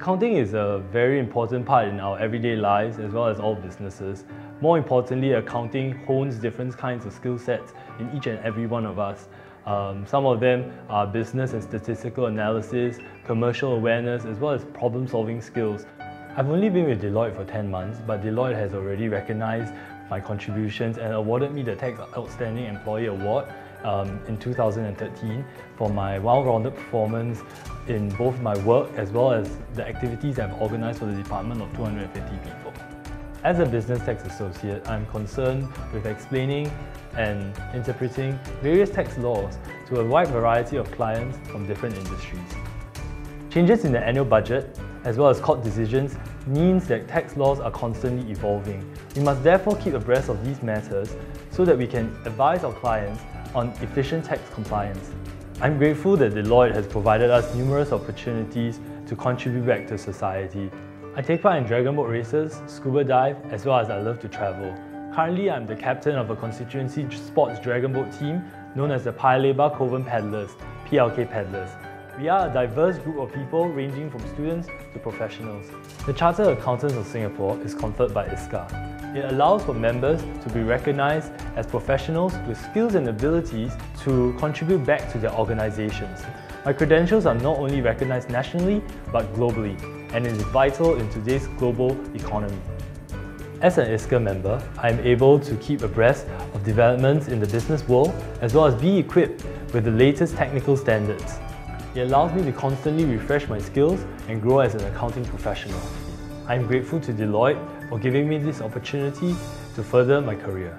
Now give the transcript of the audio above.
Accounting is a very important part in our everyday lives as well as all businesses. More importantly, accounting hones different kinds of skill sets in each and every one of us. Um, some of them are business and statistical analysis, commercial awareness, as well as problem-solving skills. I've only been with Deloitte for 10 months, but Deloitte has already recognized my contributions and awarded me the Tax Outstanding Employee Award um, in 2013 for my well-rounded performance in both my work as well as the activities I've organized for the department of 250 people. As a business tax associate, I'm concerned with explaining and interpreting various tax laws to a wide variety of clients from different industries. Changes in the annual budget, as well as court decisions, means that tax laws are constantly evolving. We must therefore keep abreast of these matters so that we can advise our clients on efficient tax compliance. I'm grateful that Deloitte has provided us numerous opportunities to contribute back to society. I take part in dragon boat races, scuba dive, as well as I love to travel. Currently, I'm the captain of a constituency sports dragon boat team known as the Paya Kovan Paddlers, PLK Paddlers. We are a diverse group of people ranging from students to professionals. The Chartered Accountants of Singapore is conferred by ISCA. It allows for members to be recognized as professionals with skills and abilities to contribute back to their organizations. My credentials are not only recognized nationally, but globally, and it is vital in today's global economy. As an ISCA member, I am able to keep abreast of developments in the business world, as well as be equipped with the latest technical standards. It allows me to constantly refresh my skills and grow as an accounting professional. I am grateful to Deloitte for giving me this opportunity to further my career.